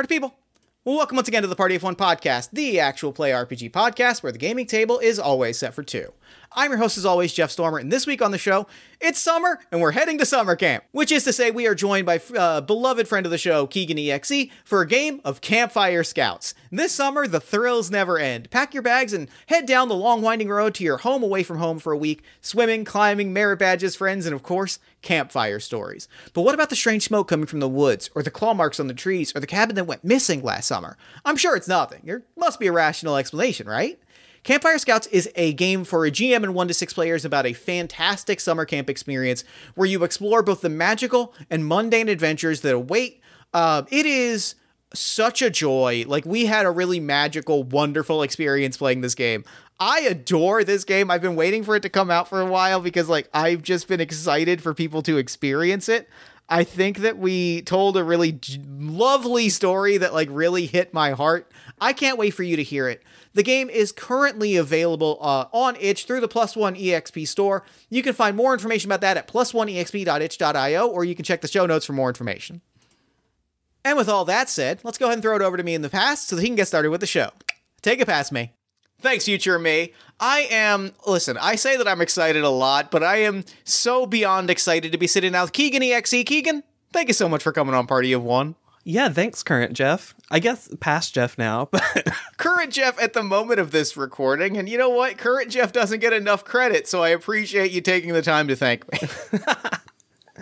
party people. Well, welcome once again to the Party of One podcast, the actual play RPG podcast where the gaming table is always set for two. I'm your host, as always, Jeff Stormer, and this week on the show, it's summer and we're heading to summer camp, which is to say, we are joined by uh, beloved friend of the show, Kegan EXE, for a game of Campfire Scouts. This summer, the thrills never end. Pack your bags and head down the long, winding road to your home away from home for a week, swimming, climbing, merit badges, friends, and of course, campfire stories. But what about the strange smoke coming from the woods, or the claw marks on the trees, or the cabin that went missing last summer? I'm sure it's nothing. There must be a rational explanation, right? Campfire Scouts is a game for a GM and 1 to 6 players about a fantastic summer camp experience where you explore both the magical and mundane adventures that await. Uh, it is such a joy. Like, we had a really magical, wonderful experience playing this game. I adore this game. I've been waiting for it to come out for a while because, like, I've just been excited for people to experience it. I think that we told a really lovely story that, like, really hit my heart. I can't wait for you to hear it. The game is currently available uh, on itch through the Plus One EXP store. You can find more information about that at plusoneexp.itch.io, or you can check the show notes for more information. And with all that said, let's go ahead and throw it over to me in the past so that he can get started with the show. Take it past me. Thanks, future me. I am, listen, I say that I'm excited a lot, but I am so beyond excited to be sitting down with Kegan EXE. Kegan, thank you so much for coming on Party of One. Yeah, thanks, current Jeff. I guess past Jeff now, but current Jeff at the moment of this recording. And you know what? Current Jeff doesn't get enough credit, so I appreciate you taking the time to thank me.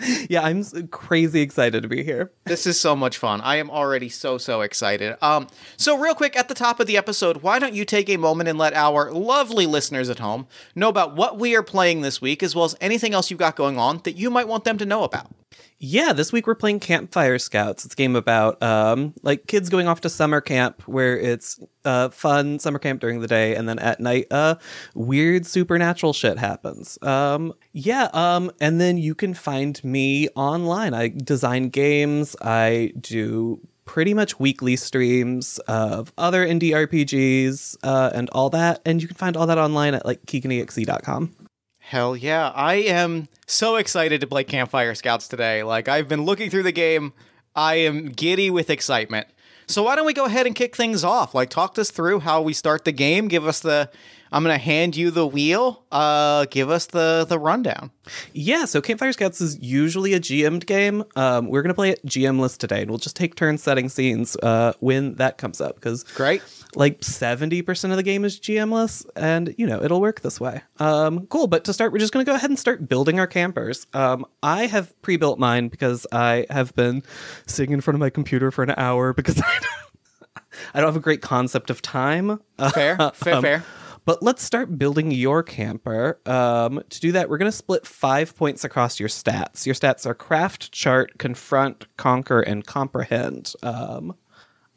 yeah, I'm crazy excited to be here. this is so much fun. I am already so so excited. Um so real quick at the top of the episode, why don't you take a moment and let our lovely listeners at home know about what we are playing this week as well as anything else you've got going on that you might want them to know about. Yeah, this week we're playing Campfire Scouts. It's a game about um like kids going off to summer camp where it's uh fun summer camp during the day and then at night uh weird supernatural shit happens. Um yeah, um and then you can find me online. I design games, I do pretty much weekly streams of other indie RPGs uh, and all that. And you can find all that online at like keganexe.com. Hell yeah. I am so excited to play Campfire Scouts today. Like, I've been looking through the game, I am giddy with excitement. So, why don't we go ahead and kick things off? Like, talk us through how we start the game. Give us the. I'm gonna hand you the wheel. Uh, give us the the rundown. Yeah, so Campfire Scouts is usually a GM'd game. Um, we're gonna play it GMless today, and we'll just take turns setting scenes uh, when that comes up because Great. Like 70% of the game is GMless, and you know, it'll work this way. Um, cool, but to start, we're just gonna go ahead and start building our campers. Um, I have pre built mine because I have been sitting in front of my computer for an hour because I don't, I don't have a great concept of time. Fair. Fair. Um, fair. But let's start building your camper. Um, to do that, we're going to split five points across your stats. Your stats are craft, chart, confront, conquer, and comprehend. Um,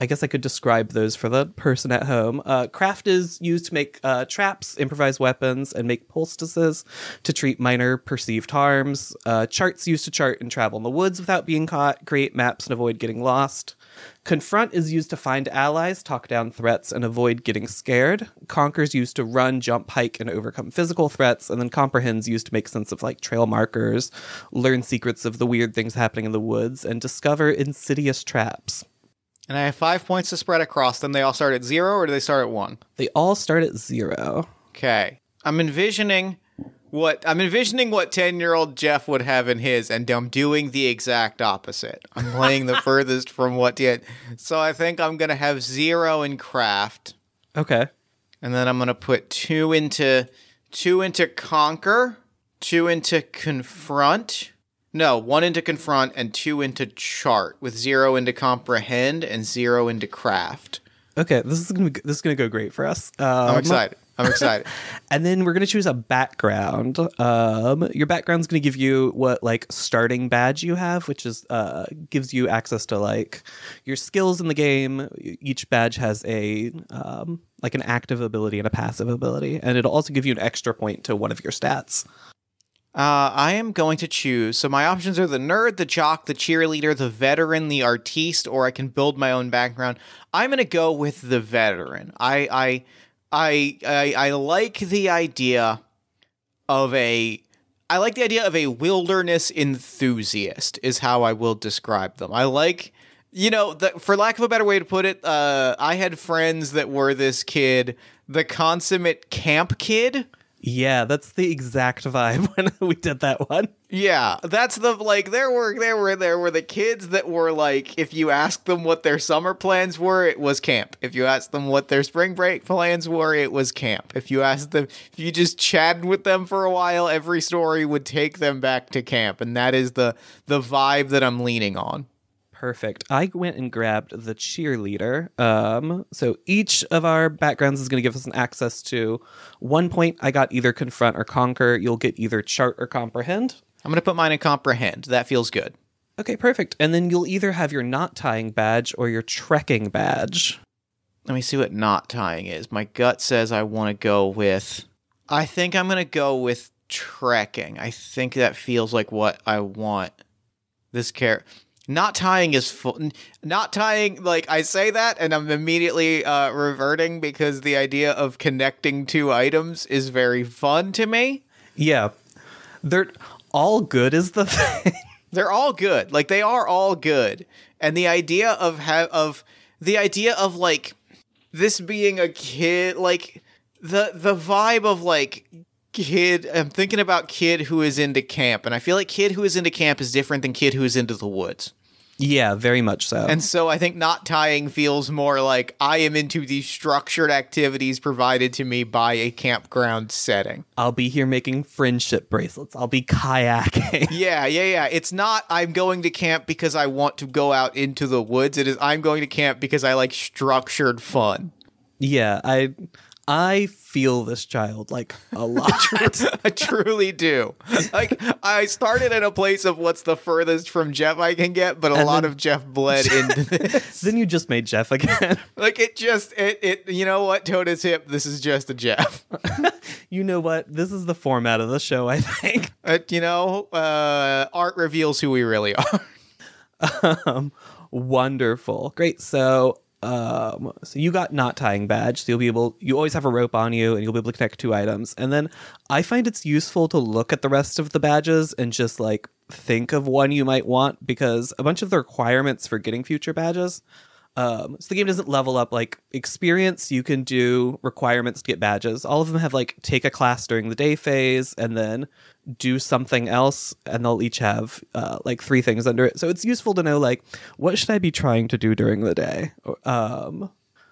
I guess I could describe those for the person at home. Uh, craft is used to make uh, traps, improvise weapons, and make poultices to treat minor perceived harms. Uh, charts used to chart and travel in the woods without being caught, create maps, and avoid getting lost. Confront is used to find allies, talk down threats, and avoid getting scared. Conquer is used to run, jump, hike, and overcome physical threats. And then Comprehends used to make sense of like trail markers, learn secrets of the weird things happening in the woods, and discover insidious traps. And I have five points to spread across them. They all start at zero, or do they start at one? They all start at zero. Okay. I'm envisioning what I'm envisioning what 10-year-old Jeff would have in his and I'm doing the exact opposite. I'm playing the furthest from what yet. So I think I'm going to have 0 in craft Okay. and then I'm going to put 2 into 2 into conquer, 2 into confront. No, 1 into confront and 2 into chart with 0 into comprehend and 0 into craft. Okay. This is gonna be, this is gonna go great for us. Um, I'm excited. I'm excited. And then we're gonna choose a background. Um, your background's gonna give you what like starting badge you have, which is uh gives you access to like your skills in the game. Each badge has a um like an active ability and a passive ability, and it'll also give you an extra point to one of your stats. Uh, I am going to choose. So my options are the nerd, the jock, the cheerleader, the veteran, the artiste, or I can build my own background. I'm going to go with the veteran. I I I I, I like the idea of a I like the idea of a wilderness enthusiast is how I will describe them. I like You know, the, for lack of a better way to put it, uh, I had friends that were this kid, the consummate camp kid. Yeah, that's the exact vibe when we did that one. Yeah, that's the like there were there were there were the kids that were like if you asked them what their summer plans were, it was camp. If you asked them what their spring break plans were, it was camp. If you asked them if you just chatted with them for a while, every story would take them back to camp, and that is the the vibe that I'm leaning on. Perfect. I went and grabbed the cheerleader. Um, so each of our backgrounds is going to give us an access to one point. I got either confront or conquer. You'll get either chart or comprehend. I'm going to put mine in comprehend. That feels good. Okay, perfect. And then you'll either have your knot tying badge or your trekking badge. Let me see what knot tying is. My gut says I want to go with. I think I'm going to go with trekking. I think that feels like what I want. This character. Knot tying is full. Not tying, like I say that, and I'm immediately uh, reverting because the idea of connecting two items is very fun to me. Yeah, they're all good. Is the thing. They're all good. Like they are all good, and the idea of ha- of the idea of like this being a kid, like the the vibe of like kid i'm thinking about kid who is into camp and i feel like kid who is into camp is different than kid who is into the woods Yeah, very much so. and so i think not tying feels more like i am into these structured activities provided to me by a campground setting I'll be here making friendship bracelets. I'll be kayaking. yeah yeah yeah it's not i'm going to camp because i want to go out into the woods it is i'm going to camp because i like structured fun yeah, I I feel this child like a lot. I truly do. Like I started at a place of what's the furthest from Jeff I can get, but a And lot then- of Jeff bled into this. then you just made Jeff again. like it just it it you know what Tota's hip. This is just a Jeff. you know what? This is the format of the show, I think. Uh, you know, uh, art reveals who we really are. um, wonderful. Great. So um so you got knot tying badge so you'll be able you always have a rope on you and you'll be able to connect two items. And then i find it's useful to look at the rest of the badges and just like think of one you might want because a bunch of the requirements for getting future badges um so the game doesn't level up like experience you can do requirements to get badges. All of them have like take a class during the day phase and then do something else and they'll each have uh, like three things under it so it's useful to know like what should i be trying to do during the day um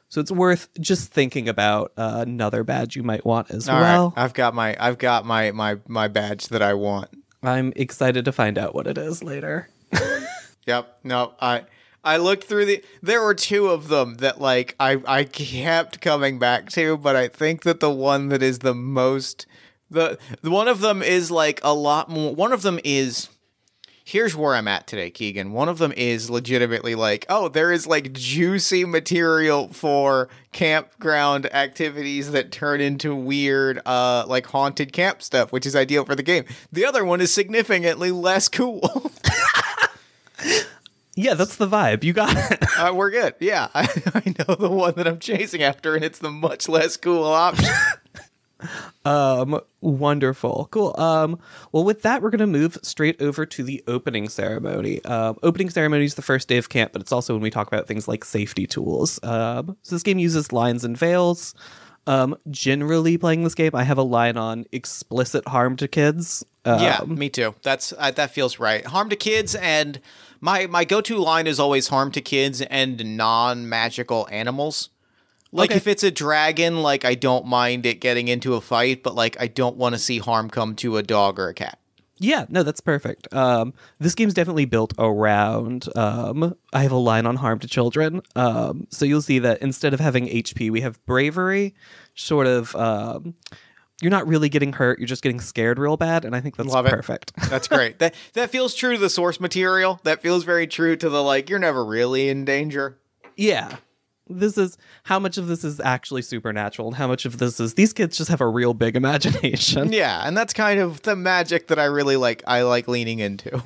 so it's worth just thinking about uh, another badge you might want as All right, well I've got my I've got my my my badge that I want. i'm excited to find out what it is later Yep. No, I I looked through the there were two of them that like I I kept coming back to, but I think that the one that is the most the, the one of them is like a lot more one of them is Here's where I'm at today, Kegan. One of them is legitimately like, oh, there is like juicy material for campground activities that turn into weird, uh, like haunted camp stuff, which is ideal for the game. The other one is significantly less cool. yeah that's the vibe you got it Uh, we're good. Yeah, I, I know the one that I'm chasing after, and it's the much less cool option. Um, wonderful. Cool. Um, well, with that, we're going to move straight over to the opening ceremony. Um, opening ceremony is the first day of camp, but it's also when we talk about things like safety tools. Um, so this game uses lines and veils. Um, generally playing this game, I have a line on explicit harm to kids. Um, yeah, me too. That's that feels right. Harm to kids, and my my go to line is always harm to kids and non magical animals. Like Okay. if it's a dragon, like I don't mind it getting into a fight, but like I don't want to see harm come to a dog or a cat. Yeah, no, that's perfect. Um, this game's definitely built around. Um, I have a line on harm to children. Um, so you'll see that instead of having HP, we have bravery. Sort of, um, you're not really getting hurt; you're just getting scared real bad, and I think that's Love it. perfect. That's great. that that feels true to the source material. That feels very true to the like you're never really in danger. yeah, this is how much of this is actually supernatural, and how much of this is these kids just have a real big imagination. Yeah, and that's kind of the magic that I really like. I like leaning into.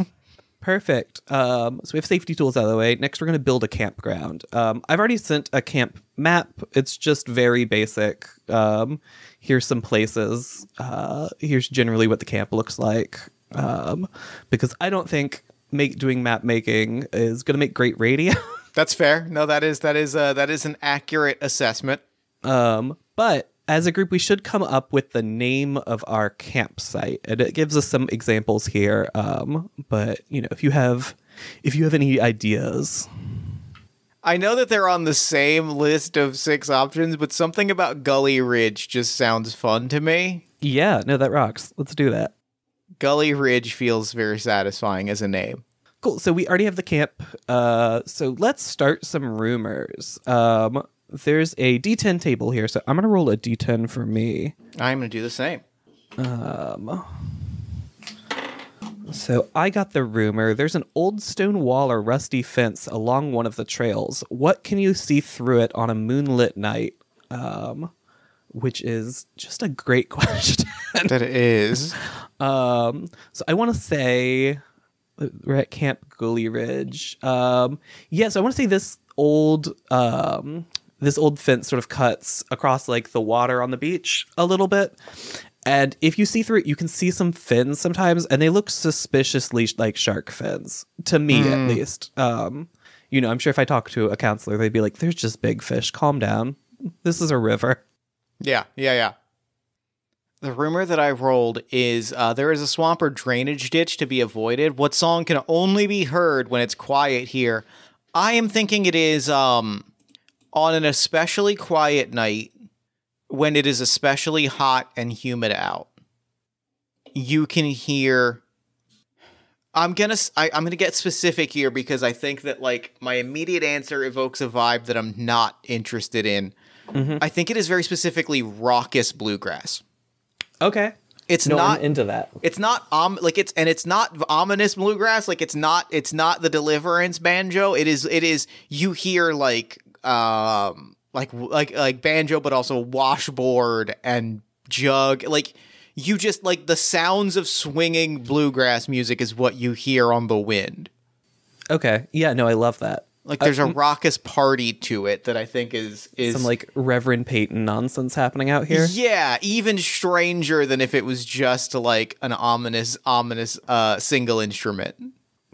Perfect. Um, so we have safety tools out of the way. Next, we're going to build a campground. Um, I've already sent a camp map. It's just very basic. Um, here's some places. Uh, here's generally what the camp looks like. Um, because I don't think make doing map making is going to make great radio. That's fair. No, that is that is uh, that is an accurate assessment. Um, but as a group, we should come up with the name of our campsite, and it gives us some examples here. Um, but you know, if you have if you have any ideas, I know that they're on the same list of six options, but something about Gully Ridge just sounds fun to me. yeah, no, that rocks. Let's do that. Gully Ridge feels very satisfying as a name. Cool. So we already have the camp. Uh, so let's start some rumors. Um, there's a D10 table here, so I'm gonna roll a D10 for me. I'm going to do the same. Um, so I got the rumor. There's an old stone wall or rusty fence along one of the trails. What can you see through it on a moonlit night? Um, which is just a great question. That is. um, so I want to say we're at Camp Gully Ridge. Um, yeah, so I want to say this old um, this old fence sort of cuts across like the water on the beach a little bit. And if you see through it, you can see some fins sometimes, and they look suspiciously like shark fins to me, at least. Um, you know, I'm sure if I talk to a counselor, they'd be like, "There's just big fish. Calm down. This is a river." Yeah, yeah, yeah. The rumor that I rolled is uh, there is a swamp or drainage ditch to be avoided. What song can only be heard when it's quiet here? I am thinking it is um, on an especially quiet night when it is especially hot and humid out. You can hear. I'm gonna I, am gonna get specific here because I think that like my immediate answer evokes a vibe that I'm not interested in. I think it is very specifically raucous bluegrass. Okay. It's No, not I'm into that. it's not um like it's and it's not ominous bluegrass like it's not it's not the deliverance banjo it is it is you hear like um like like like banjo but also washboard and jug like you just like the sounds of swinging bluegrass music is what you hear on the wind Okay. Yeah, no, I love that. Like there's a raucous party to it that i think is is Some like Reverend Peyton nonsense happening out here. Yeah, even stranger than if it was just like an ominous, ominous uh, single instrument.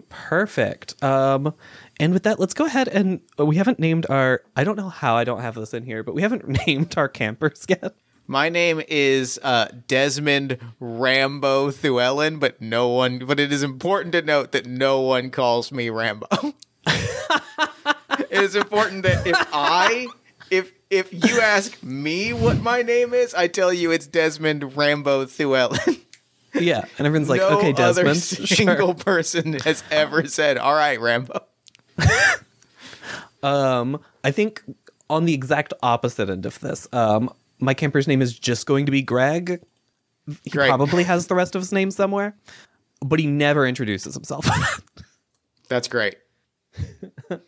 Perfect. Um, and with that, let's go ahead and uh, we haven't named our. I don't know how I don't have this in here, but we haven't named our campers yet. My name is uh, Desmond Rambo Llewellyn, but no one. But it is important to note that no one calls me Rambo. it is important that if I, if if you ask me what my name is, I tell you it's Desmond Rambo Llewellyn. Yeah, and everyone's like, no okay, other Desmond. single person has ever said, "All right, Rambo." Um, I think on the exact opposite end of this, um, my camper's name is just going to be Greg. He Great. probably has the rest of his name somewhere, but he never introduces himself. That's great.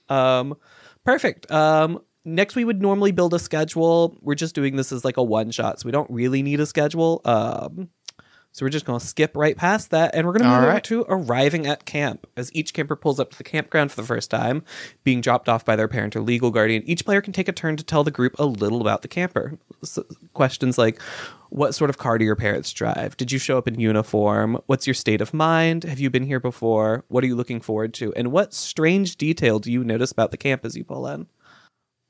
Um, perfect. Um, next we would normally build a schedule. We're just doing this as like a one shot, so we don't really need a schedule. Um, so we're just going to skip right past that, and we're going to move right. to arriving at camp. As each camper pulls up to the campground for the first time, being dropped off by their parent or legal guardian, each player can take a turn to tell the group a little about the camper. So questions like, "What sort of car do your parents drive? Did you show up in uniform? What's your state of mind? Have you been here before? What are you looking forward to? And what strange detail do you notice about the camp as you pull in?"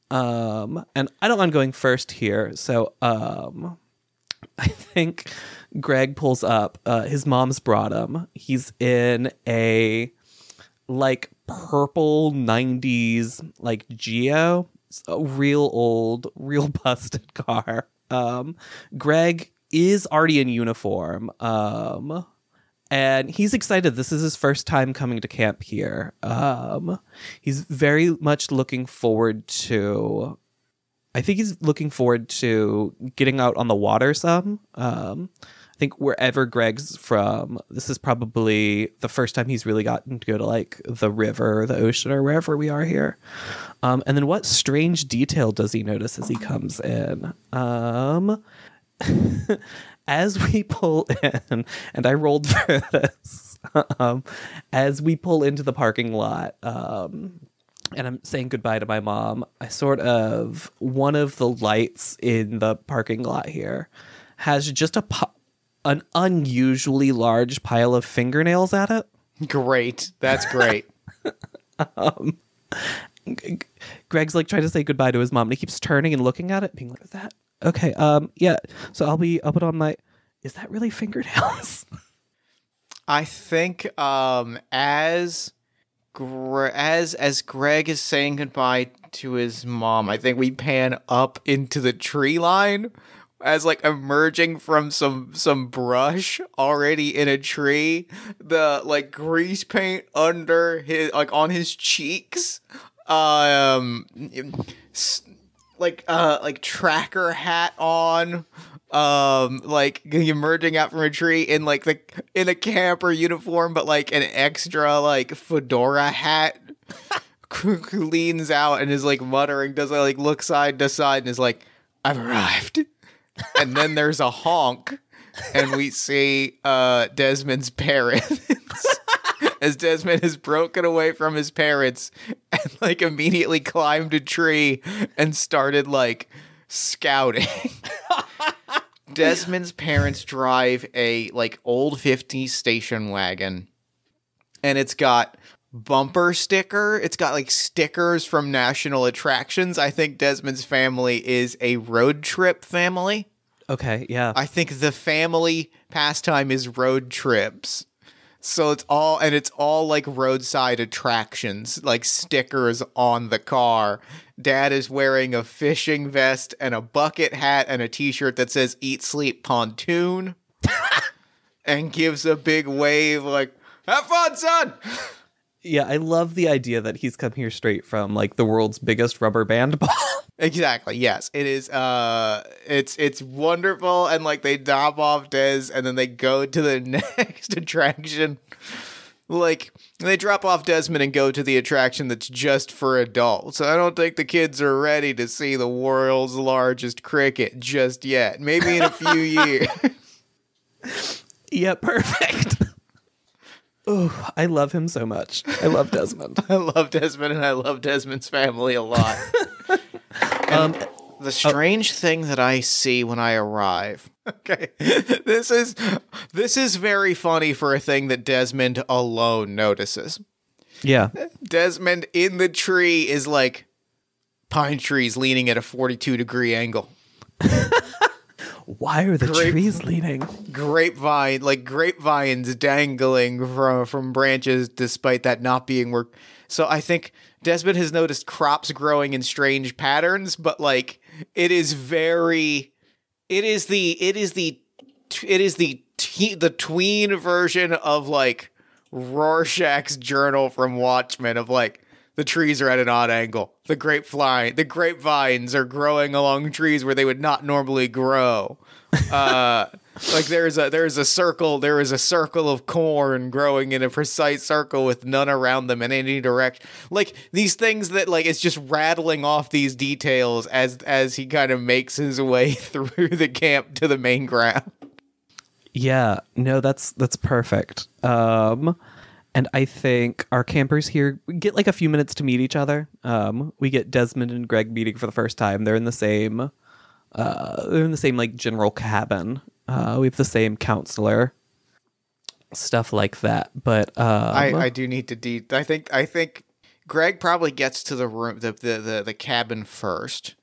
Um, and I don't mind going first here. So, um, I think Greg pulls up. Uh, his mom's brought him. He's in a like purple 90s like Geo. A real old, real busted car. Um, Greg is already in uniform. Um, and he's excited. This is his first time coming to camp here. Um, he's very much looking forward to. I think he's looking forward to getting out on the water some. Um, think wherever Greg's from, this is probably the first time he's really gotten to go to like the river, the ocean, or wherever we are here. Um, and then what strange detail does he notice as he comes in? Um, as we pull in, and I rolled for this, um, as we pull into the parking lot, um, and I'm saying goodbye to my mom, I sort of, one of the lights in the parking lot here has just a, pi- an unusually large pile of fingernails at it. Great. That's great. G- Greg's like trying to say goodbye to his mom, and he keeps turning and looking at it, being like, "Is that okay?" Um, yeah. So I'll be. I'll put on my. Is that really fingernails? I think um as Gre- as as Greg is saying goodbye to his mom, I think we pan up into the tree line as like emerging from some some brush already in a tree, the like grease paint under his like on his cheeks. Um like uh like tracker hat on um like emerging out from a tree in like the in a camper uniform but like an extra like fedora hat leans out and is like muttering does like look side to side and is like i've arrived and then there's a honk and we see uh desmond's parents as desmond has broken away from his parents and like immediately climbed a tree and started like scouting Desmond's parents drive a like old 50s station wagon and it's got bumper sticker. It's got like stickers from national attractions. I think Desmond's family is a road trip family. Okay, yeah. I think the family pastime is road trips. So it's all and it's all like roadside attractions, like stickers on the car. Dad is wearing a fishing vest and a bucket hat and a t-shirt that says eat sleep pontoon and gives a big wave like have fun, son. yeah, I love the idea that he's come here straight from like the world's biggest rubber band ball. Exactly. Yes, it is. Uh, it's it's wonderful, and like they drop off Des, and then they go to the next attraction. Like they drop off Desmond and go to the attraction that's just for adults. I don't think the kids are ready to see the world's largest cricket just yet. Maybe in a few years. yeah, perfect. Oh, I love him so much. I love Desmond. I love Desmond, and I love Desmond's family a lot. um, The strange thing that I see when I arrive. Okay. This is this is very funny for a thing that Desmond alone notices. yeah. Desmond in the tree is like pine trees leaning at a 42 degree angle. Why are the Grape- trees leaning? Grapevine, like grapevines dangling from from branches despite that not being work. So I think Desmond has noticed crops growing in strange patterns, but like it is very it is the it is the it is the te- the tween version of like Rorschach's journal from Watchmen of like the trees are at an odd angle. The grapevine, the grapevines are growing along trees where they would not normally grow. Uh, like there's a there's a circle there is a circle of corn growing in a precise circle with none around them in any direction. Like these things that like it's just rattling off these details as as he kind of makes his way through the camp to the main ground. Yeah, no, that's that's perfect. Um, and I think our campers here get like a few minutes to meet each other. Um, we get Desmond and Greg meeting for the first time. They're in the same, uh, they're in the same like general cabin. Uh, we have the same counselor, stuff like that. But um, I, I do need to de I think I think Greg probably gets to the room the the the, the cabin first.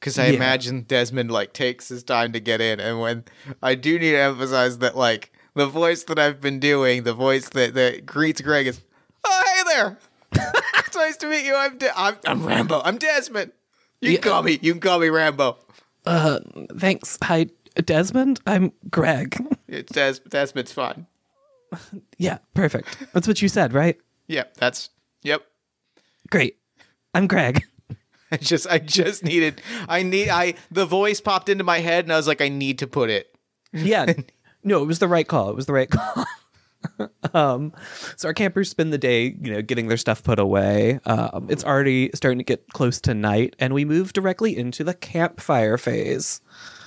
Cause I Yeah. imagine Desmond like takes his time to get in, and when I do need to emphasize that like the voice that I've been doing, the voice that that greets Greg is, "Oh hey there, it's nice to meet you. I'm De- I'm, I'm Rambo. I'm Desmond. You Yeah. can call me you can call me Rambo. uh, thanks. Hi, Desmond. I'm Greg. It's Des- Desmond's fine. yeah, perfect. That's what you said, right? Yep, that's yep. Great. I'm Greg. I just I just needed I need I the voice popped into my head and I was like I need to put it. Yeah. No, it was the right call. It was the right call. um, so our campers spend the day, you know, getting their stuff put away. Um, it's already starting to get close to night, and we move directly into the campfire phase,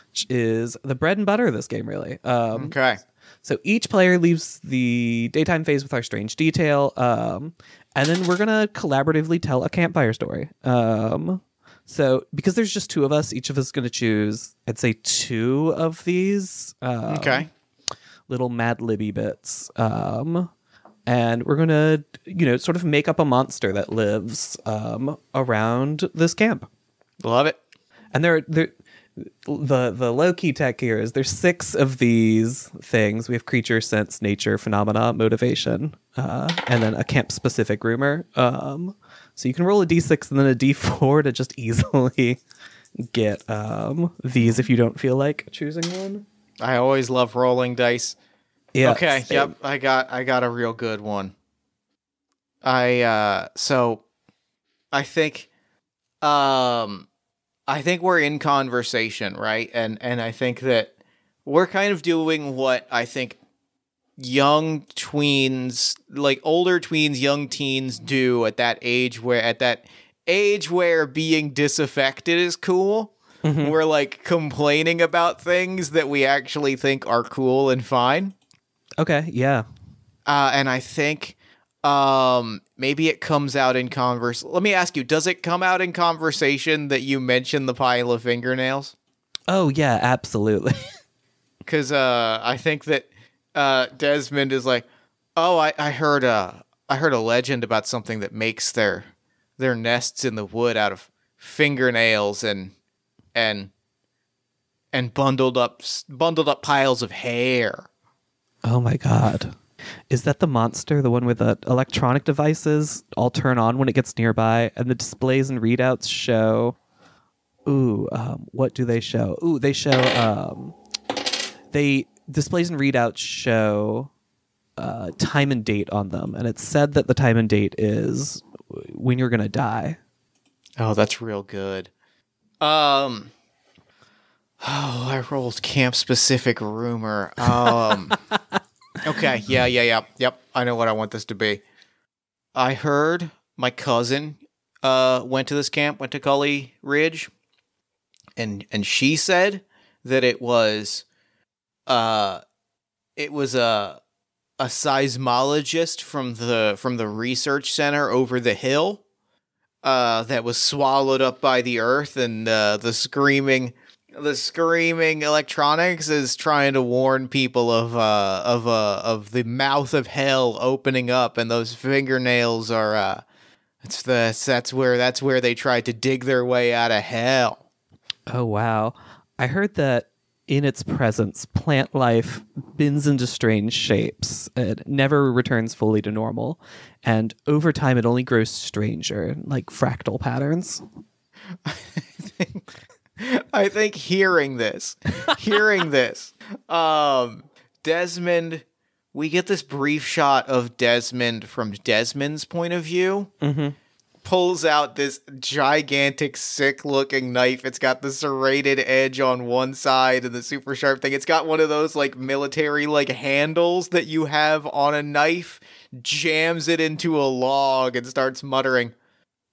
which is the bread and butter of this game, really. Um, Okay. so each player leaves the daytime phase with our strange detail, um, and then we're gonna collaboratively tell a campfire story. Um, so because there's just two of us, each of us is gonna choose, I'd say, two of these. Um, Okay. Little Mad Libby bits. Um, and we're gonna, you know, sort of make up a monster that lives um, around this camp. Love it. And there, there, the the low key tech here is there's six of these things. We have creature, sense, nature, phenomena, motivation, uh, and then a camp specific rumor. Um, so you can roll a d6 and then a d4 to just easily get um, these if you don't feel like choosing one. I always love rolling dice. Yeah. okay. same. Yep. I got I got a real good one. I uh so I think um I think we're in conversation, right? And and I think that we're kind of doing what I think young tweens, like older tweens, young teens do at that age where at that age where being disaffected is cool. We're like complaining about things that we actually think are cool and fine. Okay. Yeah. Uh, and I think um, maybe it comes out in converse. Let me ask you: Does it come out in conversation that you mention the pile of fingernails? Oh yeah. Absolutely. Because uh, I think that uh, Desmond is like, "Oh, I, I heard uh, I heard a legend about something that makes their their nests in the wood out of fingernails and and and bundled up bundled up piles of hair." oh my god. Is that the monster, the one with the electronic devices all turn on when it gets nearby, and the displays and readouts show? Ooh, um, what do they show? Ooh, they show um, they displays and readouts show uh, time and date on them, and it's said that the time and date is when you're gonna die. Oh, that's real good. Um. Oh, I rolled camp specific rumor. Um. okay. Yeah. Yeah. Yeah. Yep. I know what I want this to be. I heard my cousin uh went to this camp, went to Gully Ridge, and and she said that it was uh it was a a seismologist from the from the research center over the hill uh, that was swallowed up by the earth, and uh, the screaming, the screaming electronics is trying to warn people of uh, of uh, of the mouth of hell opening up, and those fingernails are. Uh, it's the that's where that's where they tried to dig their way out of hell. Oh wow. I heard that in its presence, plant life bends into strange shapes. It never returns fully to normal. And over time it only grows stranger, like fractal patterns. I think hearing this, hearing this, um, Desmond, we get this brief shot of Desmond from Desmond's point of view. Mm-hmm. Pulls out this gigantic, sick looking knife. It's got the serrated edge on one side and the super sharp thing. It's got one of those like military like handles that you have on a knife, jams it into a log and starts muttering.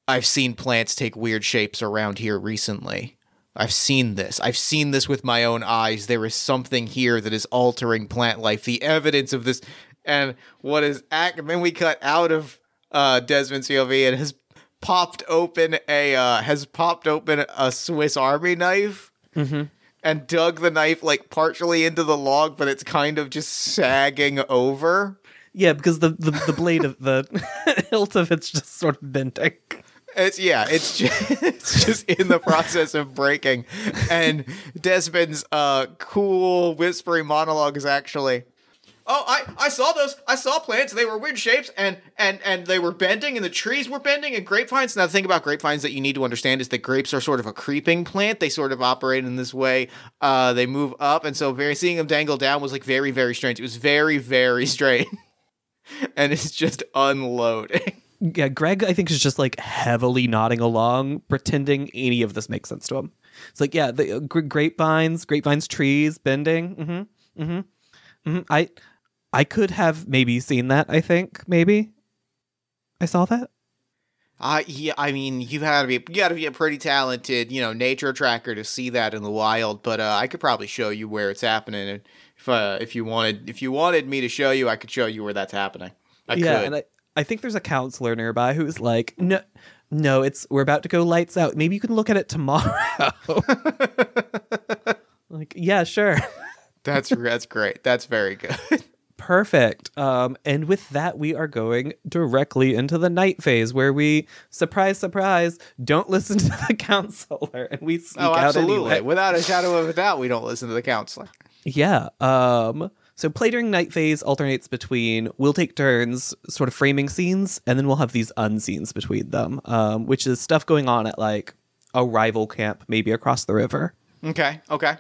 I've seen plants take weird shapes around here recently. I've seen this. I've seen this with my own eyes. There is something here that is altering plant life. The evidence of this, and what is act. And then we cut out of uh, Desmond's POV and has popped open a uh, has popped open a Swiss Army knife Mm-hmm. and dug the knife like partially into the log, but it's kind of just sagging over. Yeah, because the, the, the blade of the hilt of it's just sort of bending. It's yeah, it's just, it's just in the process of breaking, and Desmond's uh cool whispering monologue is actually, oh I I saw those I saw plants they were weird shapes and and and they were bending and the trees were bending and grapevines. Now the thing about grapevines that you need to understand is that grapes are sort of a creeping plant. They sort of operate in this way. Uh, they move up, and so very seeing them dangle down was like very very strange. It was very very strange, and it's just unloading. Yeah, Greg, I think, is just like heavily nodding along, pretending any of this makes sense to him. It's like, yeah, the uh, grapevines, grapevines, trees bending. Mm-hmm. Mm-hmm. Mm-hmm. I, I could have maybe seen that. I think maybe I saw that. Uh, yeah, I mean, you had to be you got to be a pretty talented, you know, nature tracker to see that in the wild. But uh, I could probably show you where it's happening, if uh, if you wanted if you wanted me to show you, I could show you where that's happening. I yeah, could. and I, I think there's a counselor nearby who's like, no, no, it's we're about to go lights out. Maybe you can look at it tomorrow. like, yeah, sure. that's that's great. That's very good. Perfect. Um, and with that, we are going directly into the night phase where we, surprise, surprise, don't listen to the counselor and we sneak Oh, out absolutely. anyway. Without a shadow of a doubt, we don't listen to the counselor. Yeah. Um, so play during night phase alternates between we'll take turns sort of framing scenes, and then we'll have these unscenes between them, um, which is stuff going on at like a rival camp, maybe across the river. Okay. Okay.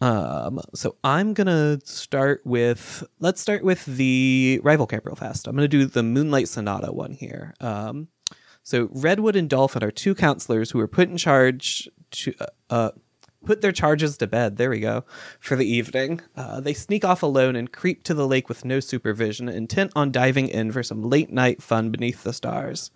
Um, so I'm gonna start with let's start with the rival camp real fast. I'm gonna do the Moonlight Sonata one here. Um, so Redwood and Dolphin are two counselors who were put in charge to uh, uh, put their charges to bed. There we go for the evening. Uh, they sneak off alone and creep to the lake with no supervision, intent on diving in for some late night fun beneath the stars.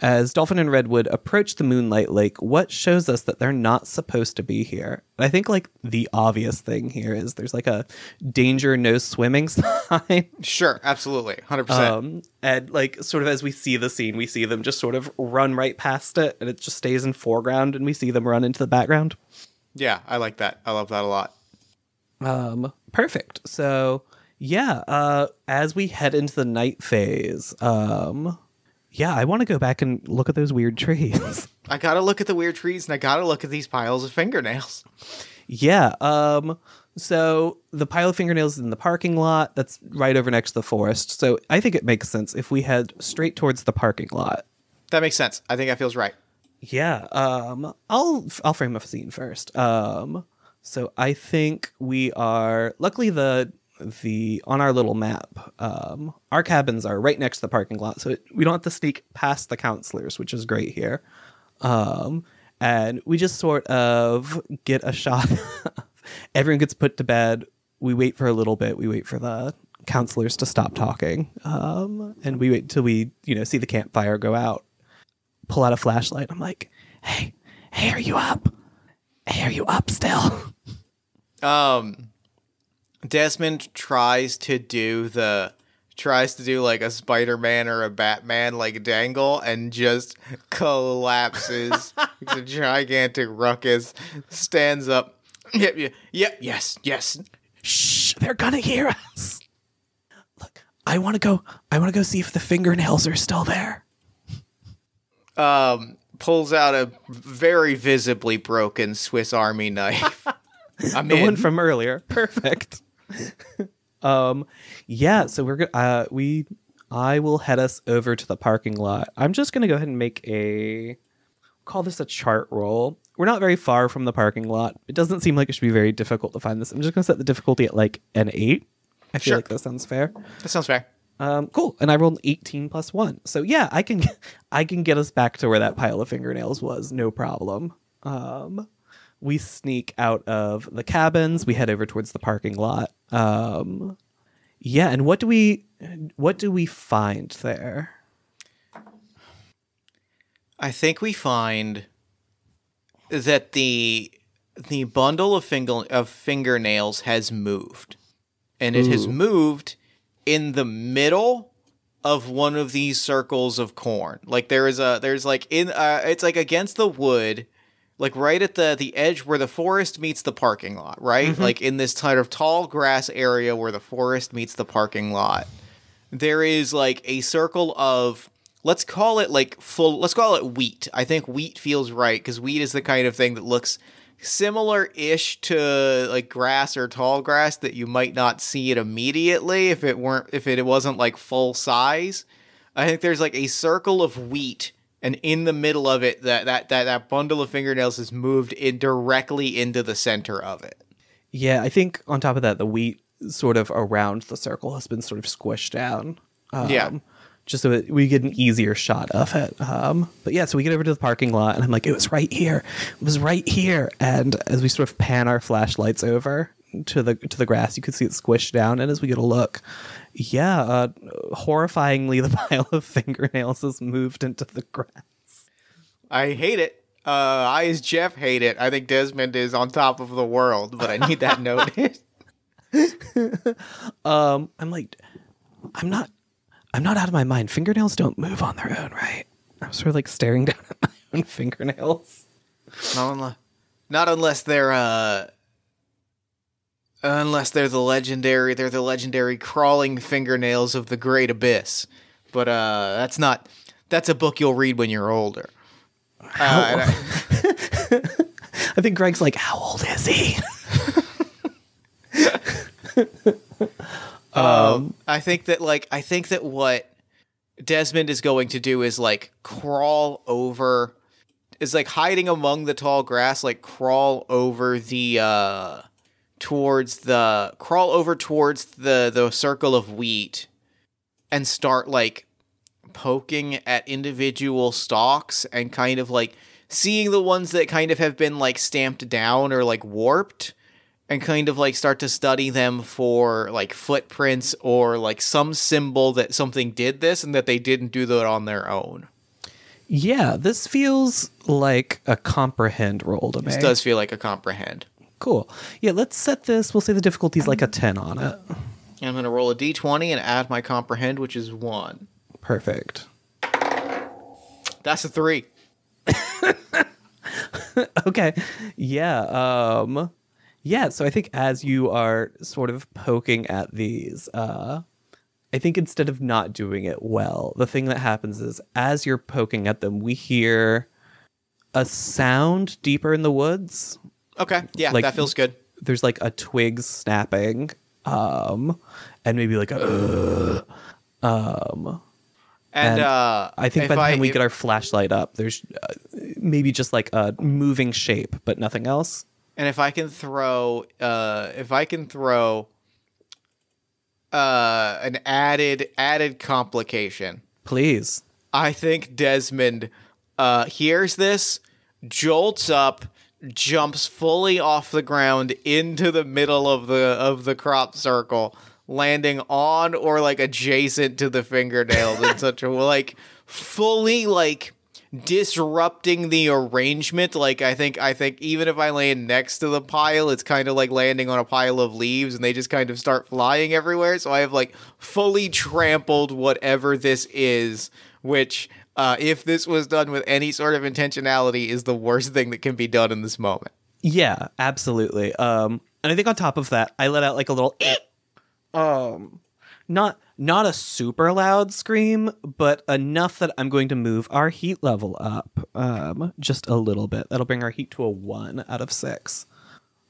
As Dolphin and Redwood approach the Moonlight Lake, what shows us that they're not supposed to be here? And I think like the obvious thing here is there's like a danger no swimming sign. Sure. Absolutely. 100%. Um, and like sort of as we see the scene, we see them just sort of run right past it, and it just stays in foreground, and we see them run into the background. yeah, I like that. I love that a lot. Um, perfect. So yeah, uh, as we head into the night phase, um, yeah, I want to go back and look at those weird trees. I gotta look at the weird trees and I gotta look at these piles of fingernails. yeah. Um, so the pile of fingernails is in the parking lot that's right over next to the forest. So I think it makes sense if we head straight towards the parking lot. That makes sense. I think that feels right. Yeah. Um I'll I'll frame a scene first. Um so I think we are luckily the the on our little map, um our cabins are right next to the parking lot. So it, we don't have to sneak past the counselors, which is great here. Um and we just sort of get a shot. Everyone gets put to bed. We wait for a little bit. We wait for the counselors to stop talking. Um and we wait till we, you know, see the campfire go out pull out a flashlight. I'm like, hey, hey, are you up? Hey, are you up still? Um, Desmond tries to do the tries to do like a Spider-Man or a Batman like dangle and just collapses. it's a gigantic ruckus. Stands up. Yep, yep, yep, yes, yes. Shh, they're gonna hear us. Look, I want to go. I want to go see if the fingernails are still there. Um, pulls out a very visibly broken Swiss Army knife. I'm The in. one from earlier. Perfect. um, yeah. So we're uh we. I will head us over to the parking lot. I'm just gonna go ahead and make a call this a chart roll. We're not very far from the parking lot. It doesn't seem like it should be very difficult to find this. I'm just gonna set the difficulty at like an eight. I feel Sure. like that sounds fair. that sounds fair. Um, cool. And I rolled an 18 plus one. So yeah, I can I can get us back to where that pile of fingernails was, no problem. Um, we sneak out of the cabins. We head over towards the parking lot. Um, yeah, and what do we what do we find there? I think we find that the the bundle of finger of fingernails has moved, and it has moved in the middle of one of these circles of corn. Like there is a there's like in uh, it's like against the wood, like right at the the edge where the forest meets the parking lot. Right, mm-hmm. like in this kind of tall grass area where the forest meets the parking lot there is like a circle of let's call it like full let's call it wheat. I think wheat feels right because wheat is the kind of thing that looks similar-ish to like grass or tall grass that you might not see it immediately if it weren't if it wasn't like full size. I think there's like a circle of wheat and in the middle of it that that that, that bundle of fingernails is moved in directly into the center of it Yeah, I think on top of that, the wheat sort of around the circle has been sort of squished down. Um, Yeah. Just so we get an easier shot of it. Um, but yeah, so we get over to the parking lot, and I'm like, it was right here. It was right here. And as we sort of pan our flashlights over to the to the grass, you can see it squished down. And as we get a look, yeah, uh, horrifyingly, the pile of fingernails has moved into the grass. I hate it. Uh, I, as Jeff, hate it. I think Desmond is on top of the world, but I need that noted. Um, I'm like, I'm not, I'm not out of my mind. Fingernails don't move on their own, right? I'm sort of like staring down at my own fingernails. not, unless, not unless they're uh, Unless they're the legendary, they're the legendary crawling fingernails of the great abyss. But uh, that's not. That's a book you'll read when you're older. Uh, I- I think Greg's like, how old is he? Um, I think that like I think that what Desmond is going to do is like crawl over is like hiding among the tall grass, like crawl over the uh towards the crawl over towards the the circle of wheat and start like poking at individual stalks and kind of like seeing the ones that kind of have been like stamped down or like warped and kind of like start to study them for like footprints or like some symbol that something did this and that they didn't do that on their own. Yeah, this feels like a comprehend roll to me. This does feel like a comprehend. Cool. Yeah, let's set this. We'll say the difficulty's like a 10 on it. I'm going to roll a d20 and add my comprehend, which is one. Perfect. That's a three. okay. Yeah. Um yeah, so I think as you are sort of poking at these, uh I think instead of not doing it well, the thing that happens is as you're poking at them, we hear a sound deeper in the woods. Okay. Yeah, Like- that feels good. There's like a twig snapping, um, and maybe like a um And, And uh, I think by the time we if- get our flashlight up, there's uh, maybe just like a moving shape, but nothing else. and if I can throw, uh, if I can throw, uh, an added added complication. Please. I think Desmond uh, hears this, jolts up, jumps fully off the ground into the middle of the of the crop circle, landing on or like adjacent to the fingernails in such a like fully like disrupting the arrangement. Like i think i think even if i land next to the pile it's kind of like landing on a pile of leaves and they just kind of start flying everywhere. So i have like fully trampled whatever this is which uh, if this was done with any sort of intentionality is the worst thing that can be done in this moment Yeah, absolutely. Um, and I think on top of that, I let out like a little, um, not not a super loud scream, but enough that I'm going to move our heat level up, um, just a little bit. That'll bring our heat to a one out of six.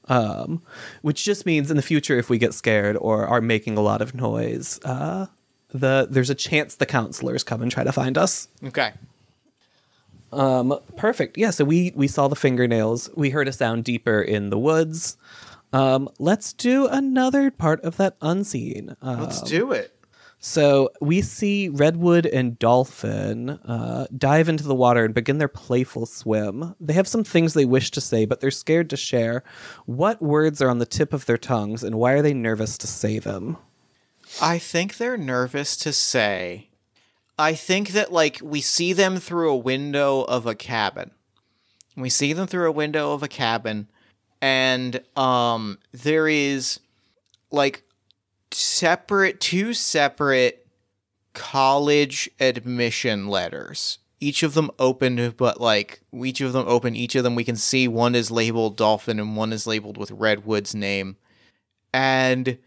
Um, which just means in the future, if we get scared or are making a lot of noise, uh, the there's a chance the counselors come and try to find us. okay Um, perfect. Yeah, so we we saw the fingernails. We heard a sound deeper in the woods. Um, let's do another part of that unseen. Uh, let's do it so we see Redwood and Dolphin uh, dive into the water and begin their playful swim. They have some things they wish to say, but they're scared to share. What words are on the tip of their tongues, and why are they nervous to say them? I think they're nervous to say. I think that like we see them through a window of a cabin. We see them through a window of a cabin and um there is like separate two separate college admission letters. Each of them opened but like each of them open each of them we can see one is labeled Dolphin and one is labeled with Redwood's name. And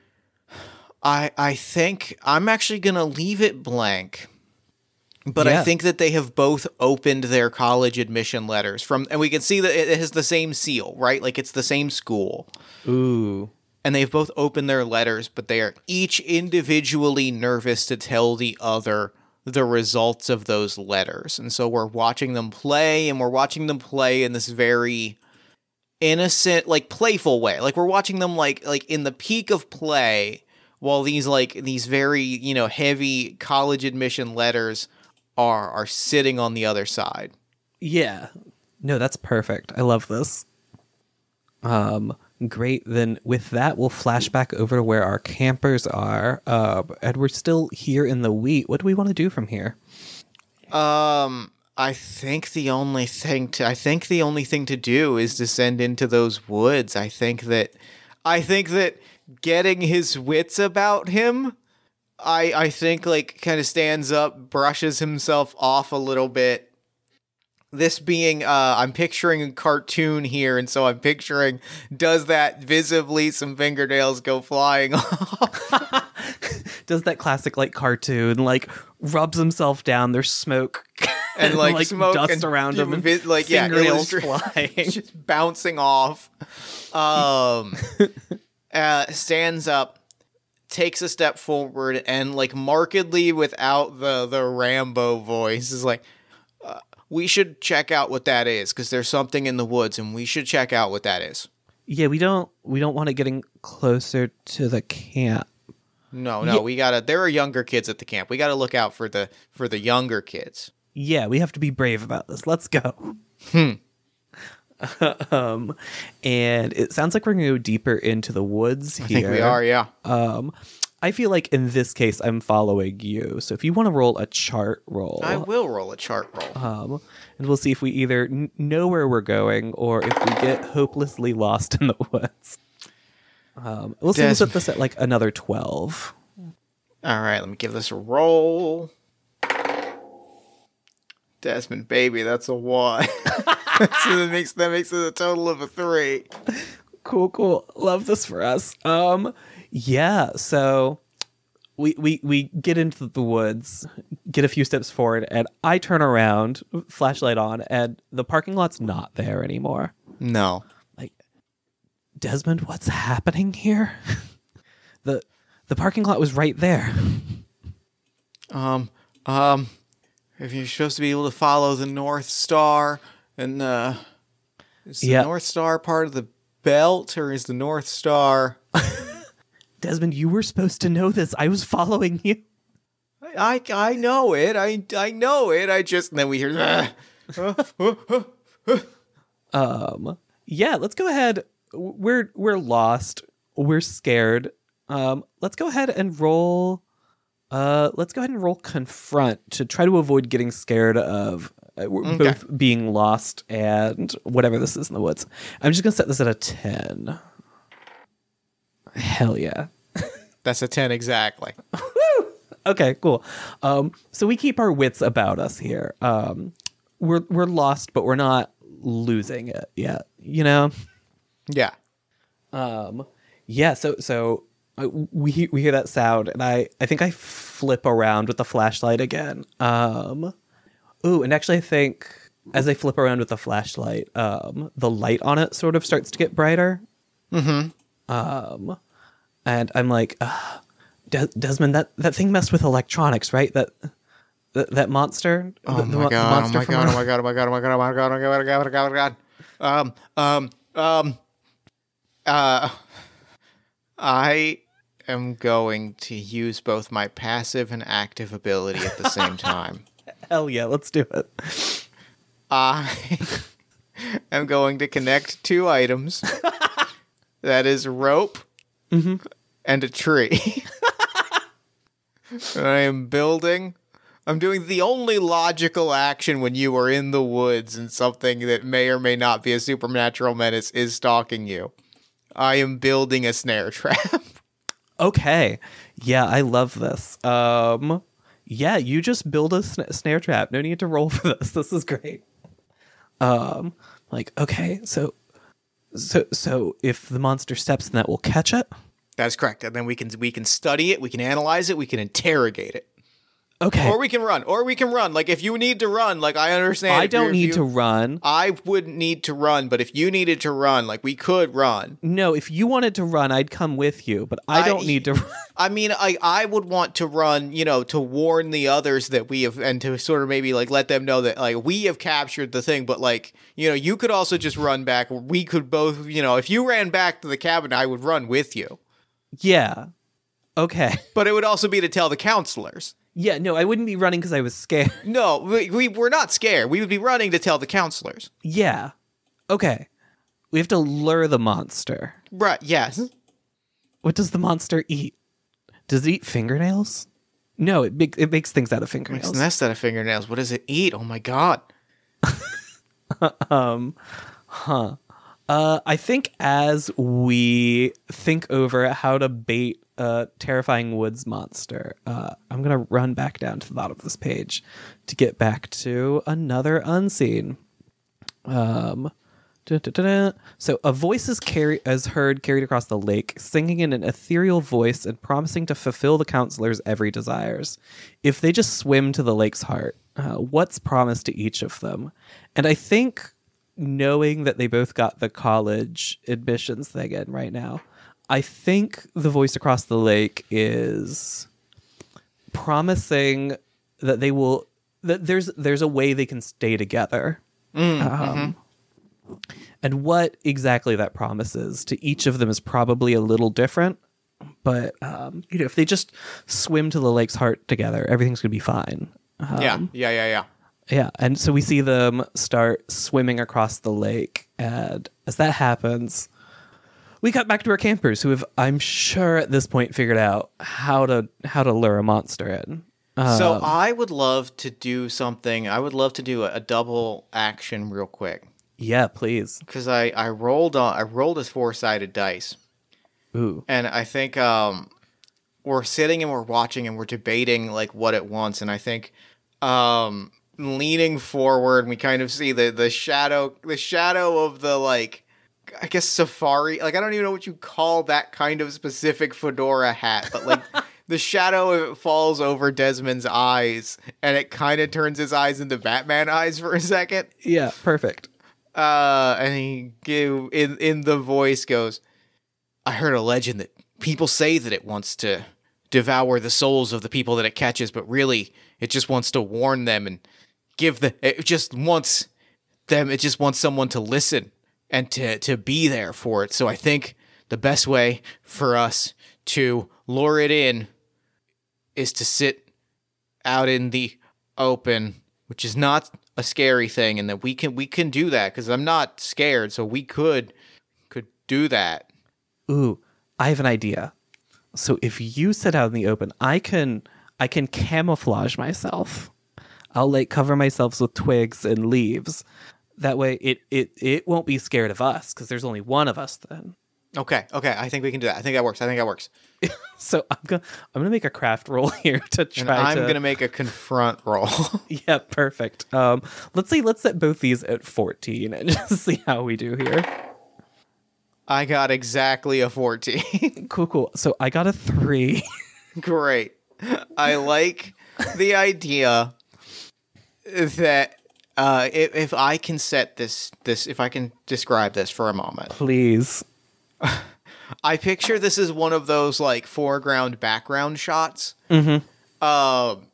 I I think I'm actually gonna leave it blank. But I think that they have both opened their college admission letters from and we can see that it has the same seal, right? Like it's the same school. Ooh. And they've both opened their letters, but they are each individually nervous to tell the other the results of those letters. And so we're watching them play and we're watching them play in this very innocent, like playful way. Like we're watching them like like in the peak of play while these like these very, you know, heavy college admission letters are are sitting on the other side. Yeah. No, that's perfect. I love this. Um, great. Then with that, we'll flash back over to where our campers are. Uh, and we're still here in the wheat. What do we want to do from here? Um, I think the only thing to I think the only thing to do is descend into those woods. I think that I think that getting his wits about him, I I think like kind of stands up, brushes himself off a little bit, this being uh I'm picturing a cartoon here and so I'm picturing does that visibly some fingernails go flying off Does that classic like cartoon like rubs himself down? There's smoke and like, smoke dust and around him, and vi- like yeah, fingernails flying. just bouncing off. Um, uh, stands up, takes a step forward, and like markedly without the the Rambo voice is like, uh, "We should check out what that is because there's something in the woods, and we should check out what that is." yeah, we don't we don't want it getting closer to the camp. No, no, we gotta. There are younger kids at the camp. We gotta look out for the for the younger kids. Yeah, we have to be brave about this. Let's go. Hmm. um, and it sounds like we're gonna go deeper into the woods here. I think we are. Yeah. Um, I feel like in this case, I'm following you. So if you want to roll a chart roll, I will roll a chart roll. um, and we'll see if we either n- know where we're going or if we get hopelessly lost in the woods. Um, we'll see. We'll set this at like another twelve. All right, let me give this a roll. Desmond, baby, that's a one. so that makes that makes it a total of a three. cool cool love this for us um yeah so we we we get into the woods get a few steps forward and i turn around flashlight on and the parking lot's not there anymore No. like desmond what's happening here the the parking lot was right there Um. Um. If you're supposed to be able to follow the North Star, and uh, is the Yeah. North Star part of the belt, or is the North Star? desmond you were supposed to know this i was following you I I know it. I I know it. I just and then we hear. um yeah let's go ahead we're we're lost we're scared um let's go ahead and roll uh let's go ahead and roll confront to try to avoid getting scared of uh, Okay. both being lost and whatever this is in the woods i'm just gonna set this at a 10 hell yeah That's a ten exactly. okay cool um so we keep our wits about us here um we're we're lost but we're not losing it yet you know Yeah. Um, yeah. So so uh, we we hear that sound, and I I think I flip around with the flashlight again. Um, ooh, and actually, I think as I flip around with the flashlight, um, the light on it sort of starts to get brighter. Mm-hmm. Um, and I'm like, Des- Desmond, that that thing messed with electronics, right? That. That, that monster. Oh The- the my the god! Oh monster my from god! Oh my god! Oh my god! Oh my god! Oh my god! Oh my god! Oh my god! Oh my god! Oh my god! Um. Um. Um. Uh. I am going to use both my passive and active ability at the same time. Hell yeah! Let's do it. I am going to connect two items. that is rope and a tree. And I am building. I'm doing the only logical action when you are in the woods and something that may or may not be a supernatural menace is stalking you. I am building a snare trap. Okay. Yeah, I love this. Um yeah, you just build a sn- snare trap. No need to roll for this. This is great. Um like okay, so so so if the monster steps in that will catch it. That's correct. And then we can we can study it, we can analyze it, we can interrogate it. Okay. Or we can run. Or we can run. Like if you need to run, like I understand. I don't need you- to run. I wouldn't need to run, but if you needed to run, like we could run. No, if you wanted to run, I'd come with you, but I I- don't need to run. I mean, I I would want to run, you know, to warn the others that we have, and to sort of maybe like let them know that like we have captured the thing. But like, you know, you could also just run back. We could both, you know, if you ran back to the cabin, I would run with you. Yeah. Okay. But it would also be to tell the counselors. Yeah, no, I wouldn't be running because I was scared. No, we, we we're not scared. We would be running to tell the counselors. Yeah. Okay. We have to lure the monster. Right? Yes. What does the monster eat? Does it eat fingernails? No, it make, it makes things out of Makes fingernails. a nest out of fingernails. What does it eat? Oh my god. um, huh. Uh, I think as we think over how to bait a terrifying woods monster, uh, I'm gonna run back down to the bottom of this page to get back to another unseen. Um. So a voice is carry is heard carried across the lake, singing in an ethereal voice and promising to fulfill the counselor's every desires. If they just swim to the lake's heart, uh, what's promised to each of them? And I think knowing that they both got the college admissions thing in right now, I think the voice across the lake is promising that they will that there's there's a way they can stay together. Um, And what exactly that promises to each of them is probably a little different. But um, you know, if they just swim to the lake's heart together, everything's gonna be fine. Um, yeah, yeah, yeah, yeah. yeah, and so we see them start swimming across the lake, and as that happens, we cut back to our campers, who have, I'm sure, at this point, figured out how to how to lure a monster in. so Um, I would love to do something. I would love to do a, a double action real quick yeah, please. because I I rolled on I rolled a four sided dice, Ooh, and I think um we're sitting and we're watching and we're debating like what it wants, and I think um leaning forward we kind of see the the shadow the shadow of the like I guess safari like I don't even know what you call that kind of specific fedora hat, but like. The shadow of it falls over Desmond's eyes, and it kind of turns his eyes into Batman eyes for a second. yeah, perfect. Uh, and he in in the voice goes, "I heard a legend that people say that it wants to devour the souls of the people that it catches, but really, it just wants to warn them and give the. It just wants them. It just wants someone to listen and to to be there for it. So I think the best way for us to lure it in is to sit out in the open, which is not a scary thing, and that we can we can do that because I'm not scared, so we could could do that. Ooh, I have an idea. So if you sit out in the open, I can I can camouflage myself. I'll like cover myself with twigs and leaves. That way it it it won't be scared of us because there's only one of us then. Okay, okay, I think we can do that. I think that works. I think that works. So I'm gonna I'm gonna make a craft roll here to try And I'm to gonna make a confront roll. Yeah, perfect. Um let's see, let's set both these at 14 and just see how we do here. I got exactly a 14. Cool, cool. So I got a three. Great. I like the idea that uh, if, if I can set this this if I can describe this for a moment. Please. I picture this as one of those like foreground background shots. Mm-hmm. Um,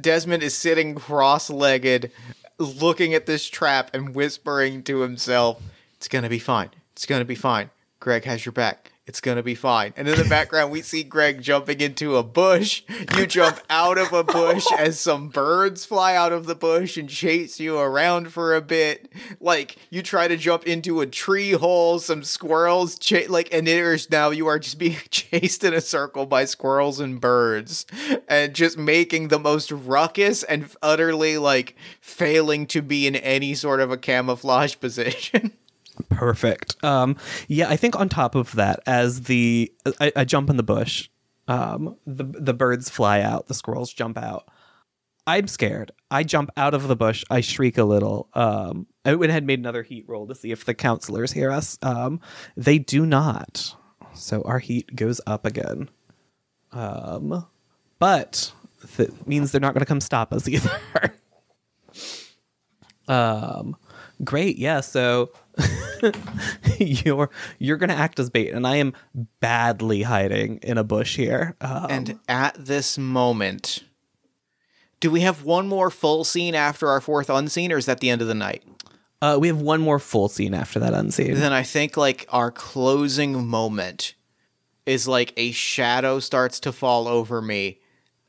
Desmond is sitting cross-legged, looking at this trap and whispering to himself, "It's gonna be fine. It's gonna be fine. Greg has your back. It's gonna be fine." And in the background, we see Greg jumping into a bush. You jump out of a bush as some birds fly out of the bush and chase you around for a bit. Like you try to jump into a tree hole, some squirrels cha- like, and there's now you are just being chased in a circle by squirrels and birds, and just making the most ruckus and utterly like failing to be in any sort of a camouflage position. Perfect. Um, yeah, I think on top of that, as the I, I jump in the bush, um, the the birds fly out, the squirrels jump out. I'm scared. I jump out of the bush. I shriek a little. Um, I went ahead and made another heat roll to see if the counselors hear us. Um, they do not. So our heat goes up again. Um, but that means they're not going to come stop us either. um, great. Yeah. So you're you're gonna act as bait, and I am badly hiding in a bush here. Um, and at this moment, do we have one more full scene after our fourth unseen, or is that the end of the night? uh, we have one more full scene after that unseen. Then I think like our closing moment is like a shadow starts to fall over me.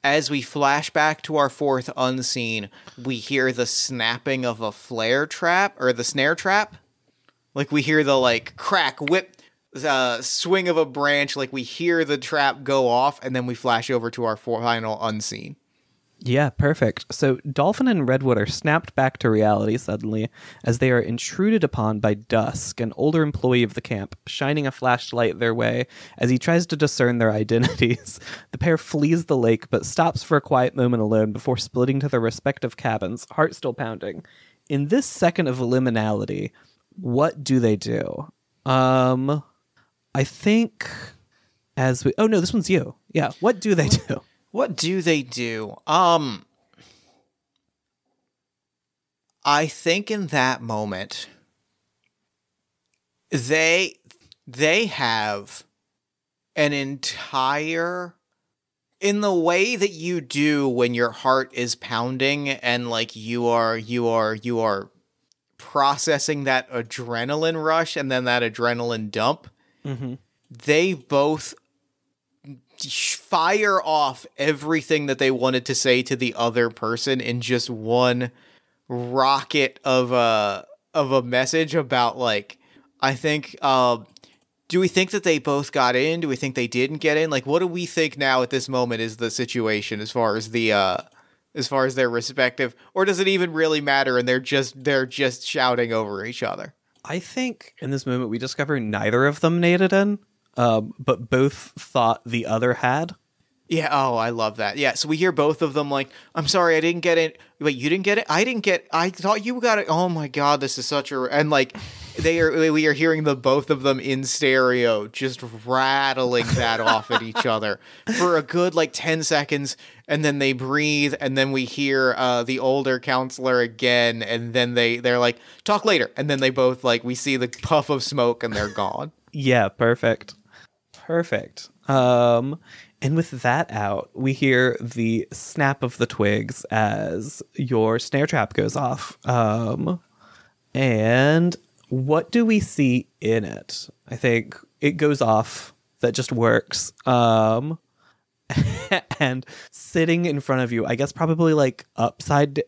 As we flash back to our fourth unseen, we hear the snapping of a flare trap or the snare trap. Like we hear the like crack whip uh, swing of a branch, like we hear the trap go off, and then we flash over to our final unseen. Yeah, perfect. So Dolphin and Redwood are snapped back to reality suddenly as they are intruded upon by Dusk, an older employee of the camp, shining a flashlight their way as he tries to discern their identities. The pair flees the lake but stops for a quiet moment alone before splitting to their respective cabins, heart still pounding. In this second of liminality, what do they do? Um I think as we Oh no, this one's you. Yeah, what do they do? What do they do? Um I think in that moment they they have an entire in the way that you do when your heart is pounding and like you are you are you are processing that adrenaline rush and then that adrenaline dump Mhm. they both fire off everything that they wanted to say to the other person in just one rocket of a of a message about like I think uh do we think that they both got in? Do we think they didn't get in? Like what do we think now at this moment is the situation as far as the uh as far as their respective or does it even really matter and they're just they're just shouting over each other? I think in this moment we discover neither of them naded in, um, but both thought the other had. Yeah, oh, I love that. Yeah, so we hear both of them like, "I'm sorry, I didn't get it." Wait, you didn't get it? I didn't get. I thought you got it. Oh my god, this is such a and like they are. We are hearing the both of them in stereo, just rattling that off at each other for a good like ten seconds, and then they breathe, and then we hear uh, the older counselor again, and then they they're like, "Talk later," and then they both like we see the puff of smoke, and they're gone. Yeah, perfect. Perfect. Um, and with that out, we hear the snap of the twigs as your snare trap goes off. Um, and what do we see in it? I think it goes off. That just works. Um, and sitting in front of you, I guess probably like upside.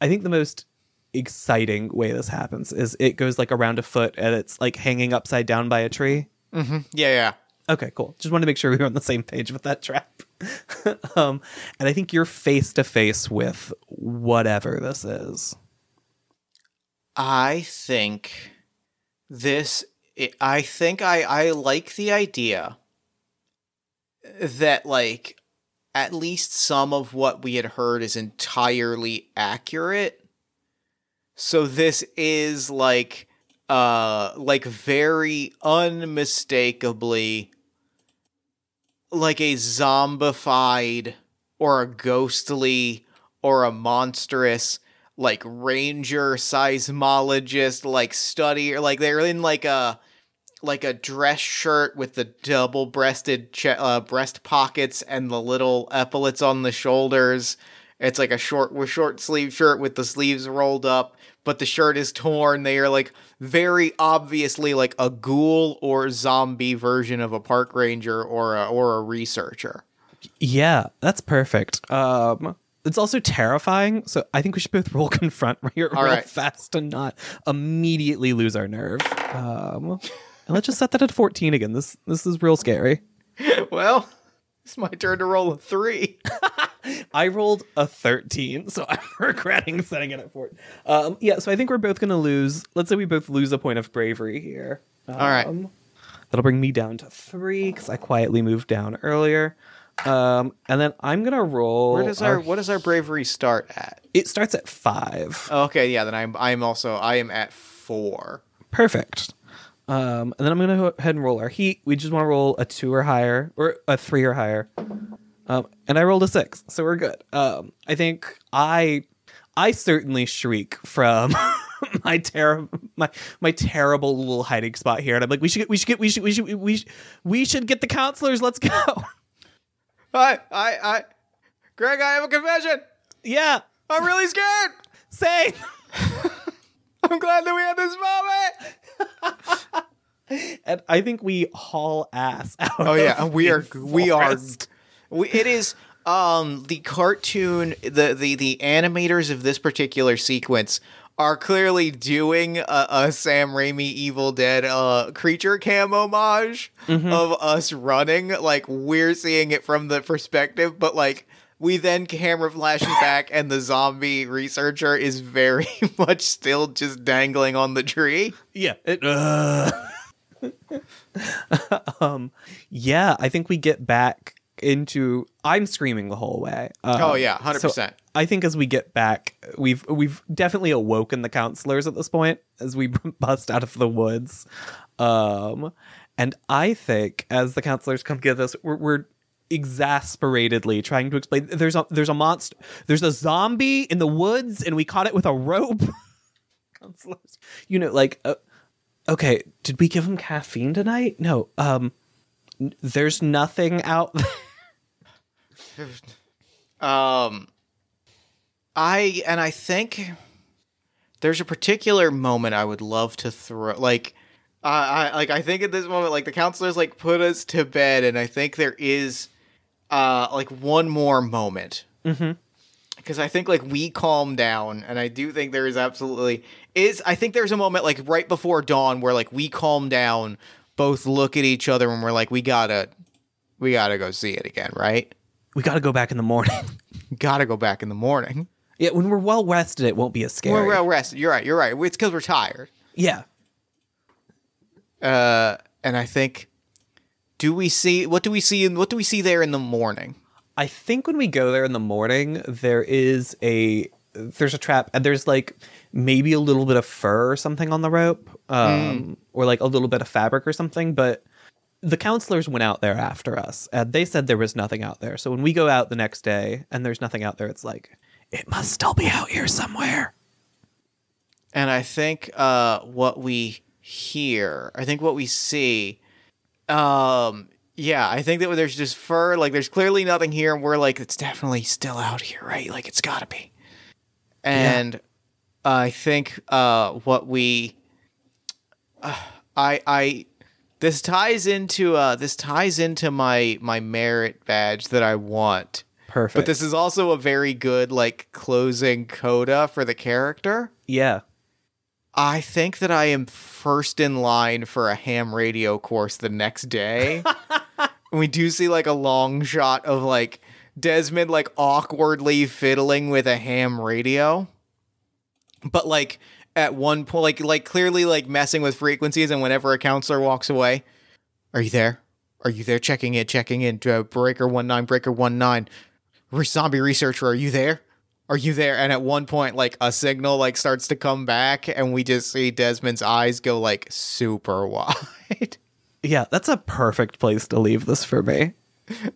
I think the most exciting way this happens is it goes like around a foot and it's like hanging upside down by a tree. Yeah, yeah. Okay, cool. Just want to make sure we were on the same page with that trap. um, and I think you're face to face with whatever this is. I think this. I think I I like the idea that like at least some of what we had heard is entirely accurate. So this is like uh like very unmistakably like a zombified or a ghostly or a monstrous like ranger seismologist like study or like they're in like a like a dress shirt with the double breasted che- uh, breast pockets and the little epaulets on the shoulders it's like a short with short sleeve shirt with the sleeves rolled up but the shirt is torn they are like very obviously like a ghoul or zombie version of a park ranger or a, or a researcher Yeah, that's perfect. Um, it's also terrifying, so I think we should both roll confront real, real right. fast and not immediately lose our nerve. Um, and let's just set that at 14 again. This this is real scary. well it's my turn to roll a three I rolled a 13, so I'm regretting setting it at four. Um, yeah, so I think we're both going to lose. Let's say we both lose a point of bravery here. Um, All right. That'll bring me down to three because I quietly moved down earlier. Um, and then I'm going to roll. Where does our what does our bravery start at? It starts at five. Okay, yeah, then I'm I'm also I am at four. Perfect. Um, and then I'm going to go ahead and roll our heat. We just want to roll a two or higher, or a three or higher. Um, and I rolled a six, so we're good. Um, I think I, I certainly shriek from my terrible, my my terrible little hiding spot here, and I'm like, we should get, we should get, we should, we should, we should, we should get the counselors. Let's go. I I I Greg, I have a confession. yeah, I'm really scared. say. I'm glad that we had this moment. And I think we haul ass out. Oh yeah, of we are we are we, it is um the cartoon the the the animators of this particular sequence are clearly doing a, a Sam Raimi Evil Dead uh creature cam homage Mm-hmm. of us running like we're seeing it from the perspective but like we then camera flashes back, and the zombie researcher is very much still just dangling on the tree. Yeah. It, uh. um, yeah, I think we get back into. I'm screaming the whole way. Um, Oh, yeah, 100%. so I think as we get back, we've we've definitely awoken the counselors at this point as we bust out of the woods. Um, and I think as the counselors come get us, we're, we're exasperatedly trying to explain. There's a there's a monster. There's a zombie in the woods, and we caught it with a rope. counselors, you know, like. Uh, okay, did we give him caffeine tonight? No. Um, n- there's nothing out. Um, I and I think there's a particular moment I would love to throw. Like, I, I like I think at this moment, like the counselors like put us to bed, and I think there is, uh, like one more moment. mm-hmm. because I think like we calm down, and I do think there is absolutely is. I think there's a moment like right before dawn where like we calm down, both look at each other, and we're like, we gotta, we gotta go see it again, right? We got to go back in the morning. Gotta go back in the morning. yeah, when we're well rested, it won't be as scary. We're well rested. You're right. You're right. It's because we're tired. yeah. Uh, and I think, do we see what do we see in what do we see there in the morning? I think when we go there in the morning, there is a there's a trap, and there's like maybe a little bit of fur or something on the rope, um, or like a little bit of fabric or something. But the counselors went out there after us, and they said there was nothing out there. So when we go out the next day and there's nothing out there, it's like it must still be out here somewhere. And I think uh, what we hear, I think what we see, um, yeah, I think that there's just fur. Like, there's clearly nothing here, and we're like, it's definitely still out here, right? Like, it's gotta be. And I think uh, what we, uh, I, I, this ties into uh, this ties into my my merit badge that I want. Perfect. But this is also a very good like closing coda for the character. yeah. I think that I am first in line for a ham radio course the next day. we do see like a long shot of like Desmond like awkwardly fiddling with a ham radio. But like at one point like like clearly like messing with frequencies and whenever a counselor walks away, are you there? Are you there? Checking in, checking in. Uh, breaker one nine, breaker one nine. Re- zombie researcher, are you there? Are you there? And at one point, like a signal like starts to come back, and we just see Desmond's eyes go like super wide. Yeah, that's a perfect place to leave this for me.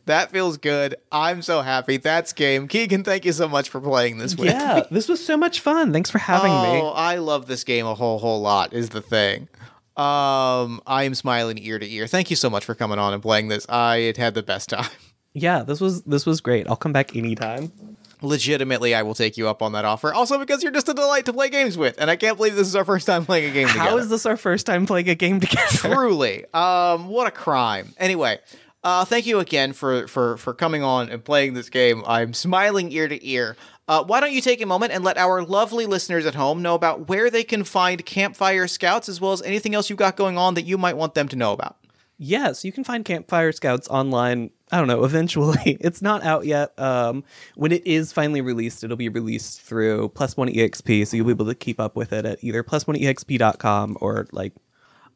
that feels good. I'm so happy. That's game. Kegan, thank you so much for playing this with Yeah, me. this was so much fun. Thanks for having oh, me. I love this game a whole whole lot. Is the thing. Um, I am smiling ear to ear. Thank you so much for coming on and playing this. I had had the best time. Yeah, this was this was great. I'll come back anytime. Legitimately, I will take you up on that offer. Also, because you're just a delight to play games with, and I can't believe this is our first time playing a game together. How is this our first time playing a game together? Truly, um, what a crime. Anyway, uh, thank you again for for for coming on and playing this game. I'm smiling ear to ear. Uh, why don't you take a moment and let our lovely listeners at home know about where they can find Campfire Scouts as well as anything else you've got going on that you might want them to know about? Yes, you can find Campfire Scouts online. I don't know, eventually. It's not out yet. Um, when it is finally released, it'll be released through Plus One EXP, so you'll be able to keep up with it at either plus1exp.com or like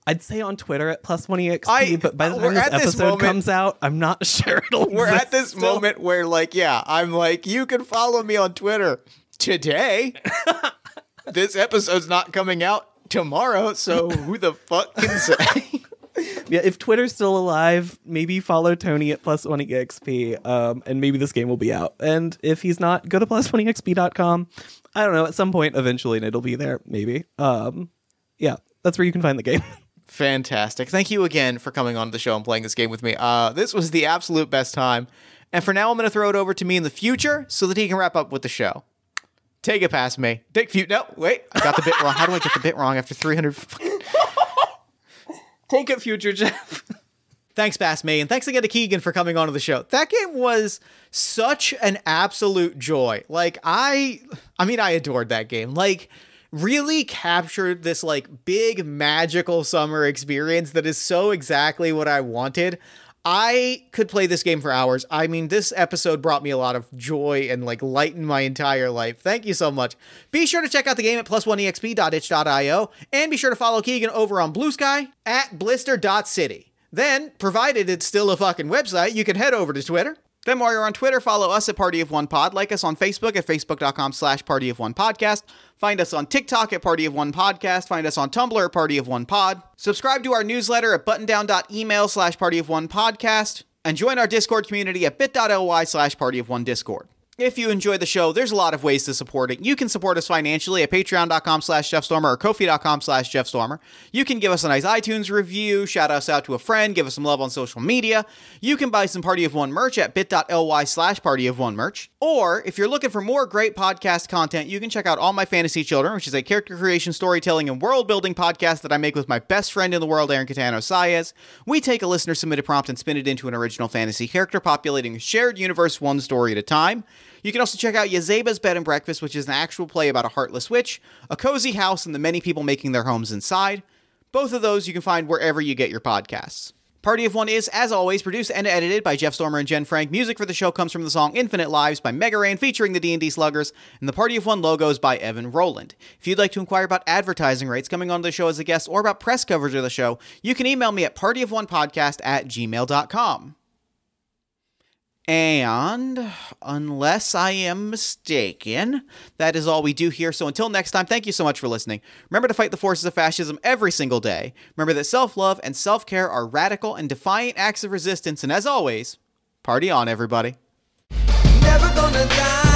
I'd say on Twitter at plus one exp, I- but by the time this at this episode moment- comes out, I'm not sure it'll. We're at this still. moment where, like, yeah, I'm like, you can follow me on Twitter today. this episode's not coming out tomorrow, so who the fuck can say? Yeah, if Twitter's still alive, maybe follow Tony at plus 20 XP, um, and maybe this game will be out. And if he's not, go to plus one exp.com. I don't know. At some point, eventually, and it'll be there. Maybe. Um, yeah, that's where you can find the game. Fantastic. Thank you again for coming on the show and playing this game with me. Uh, this was the absolute best time. And for now, I'm going to throw it over to me in the future so that he can wrap up with the show. Take it past me. Dick Fu- No, wait. I got the bit wrong. How do I get the bit wrong after 300? Take it, future Jeff. Thanks, Bass me. And thanks again to Kegan for coming on to the show. That game was such an absolute joy. Like, I, I mean, I adored that game. Like, really captured this like big magical summer experience that is so exactly what I wanted. I could play this game for hours. I mean, this episode brought me a lot of joy and like lightened my entire life. Thank you so much. Be sure to check out the game at plus1exp.itch.io and be sure to follow Kegan over on Bluesky at blister.city. Then, provided it's still a fucking website, you can head over to Twitter then while you're on Twitter, follow us at Party of One Pod. Like us on Facebook at facebook.com slash Party of One Podcast. Find us on TikTok at Party of One Podcast. Find us on Tumblr at Party of One Pod. Subscribe to our newsletter at buttondown.email slash Party of One Podcast. And join our Discord community at bit.ly slash Party of One Discord. If you enjoy the show, there's a lot of ways to support it. You can support us financially at patreon.com slash jeffstormer or kofi.com slash jeffstormer. You can give us a nice iTunes review, shout us out to a friend, give us some love on social media. You can buy some Party of One merch at bit.ly slash Party of One merch. Or if you're looking for more great podcast content, you can check out All My Fantasy Children, which is a character creation, storytelling, and world building podcast that I make with my best friend in the world, Aaron Catano Saez. We take a listener submitted prompt and spin it into an original fantasy character, populating a shared universe one story at a time. You can also check out Yazeba's Bed and Breakfast, which is an actual play about a heartless witch, a cozy house, and the many people making their homes inside. Both of those you can find wherever you get your podcasts. Party of One is, as always, produced and edited by Jeff Stormer and Jen Frank. Music for the show comes from the song Infinite Lives by Mega Ran featuring the D&D Sluggers, and the Party of One logos by Evan Rowland. If you'd like to inquire about advertising rates coming onto the show as a guest or about press coverage of the show, you can email me at partyofonepodcast at gmail.com. And unless I am mistaken, that is all we do here. So until next time, thank you so much for listening. Remember to fight the forces of fascism every single day. Remember that self love and self care are radical and defiant acts of resistance. And as always, party on, everybody. Never gonna die.